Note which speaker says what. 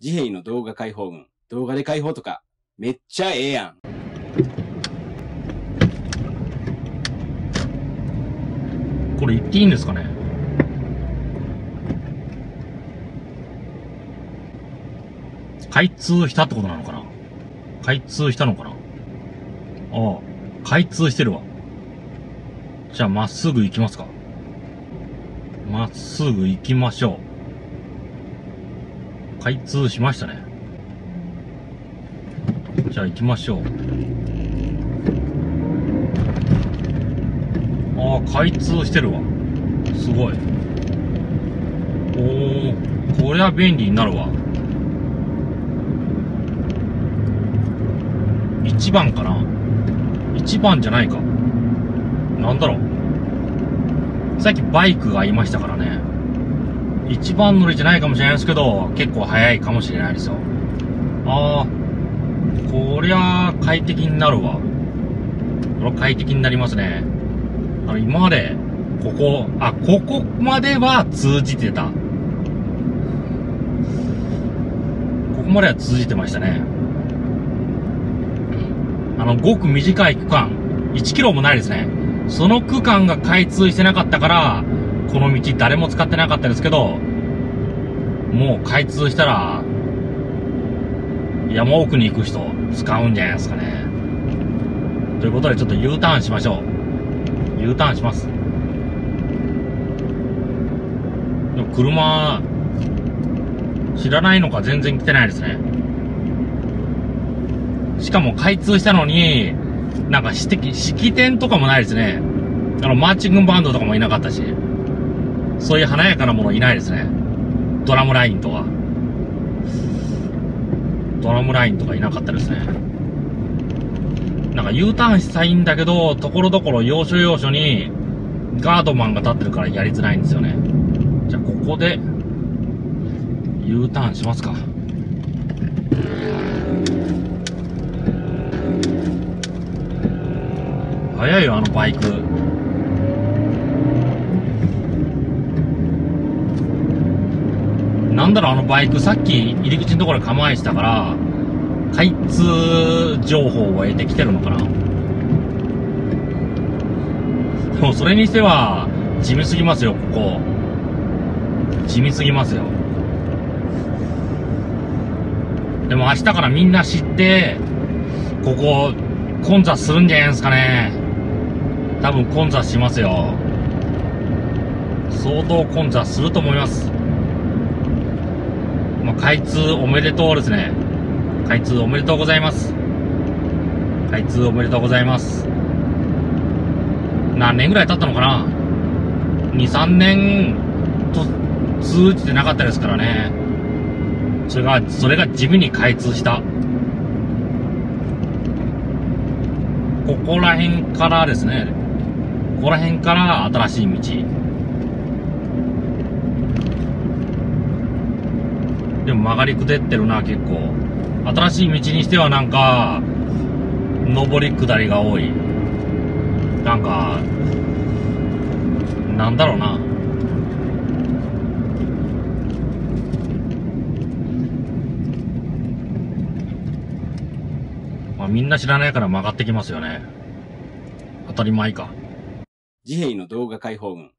Speaker 1: 自閉の動画解放群。動画で解放とか、めっちゃええやん。
Speaker 2: これ言っていいんですかね？開通したってことなのかな？開通したのかな？ああ、開通してるわ。じゃあ、まっすぐ行きますか。まっすぐ行きましょう。開通しましたね。じゃあ行きましょう。ああ、開通してるわ。すごい。おー、これは便利になるわ。1番かな ?1 番じゃないか。なんだろう。さっきバイクがいましたからね。1番乗りじゃないかもしれないですけど、結構早いかもしれないですよ。ああ、こりゃ快適になるわ。これ快適になりますね。あの、今まで、ここ、あ、ここまでは通じてた。ここまでは通じてましたね。あの、ごく短い区間、1キロもないですね。その区間が開通してなかったから、この道誰も使ってなかったですけど、もう開通したら、山奥に行く人使うんじゃないですかね。ということでちょっと U ターンしましょう。U ターンします。でも車、知らないのか全然来てないですね。しかも開通したのに、なんか指摘、式典とかもないですね。あの、マーチングバンドとかもいなかったし、そういう華やかなものいないですね。ドラムラインとか。ドラムラインとかいなかったですね。なんか U ターンしたいんだけど、ところどころ要所要所にガードマンが立ってるからやりづらいんですよね。じゃあここで U ターンしますか。早いよ、あのバイク。なんだろう、あのバイク、さっき入り口のところ構えてたから、開通情報を得てきてるのかな。でも、それにしては、地味すぎますよ、ここ。地味すぎますよ。でも明日からみんな知って、ここ、混雑するんじゃないですかね。多分混雑しますよ。相当混雑すると思います。まあ、開通おめでとうですね。開通おめでとうございます。開通おめでとうございます。何年ぐらい経ったのかな ?2、3年と通じてなかったですからね。それが、それが地味に開通した。ここら辺からですね。ここら辺から新しい道。でも曲がりくでってるな、結構。新しい道にしてはなんか、上り下りが多い。なんか、なんだろうな。まあみんな知らないから曲がってきますよね。当たり前か。
Speaker 1: 自閉の動画解放群。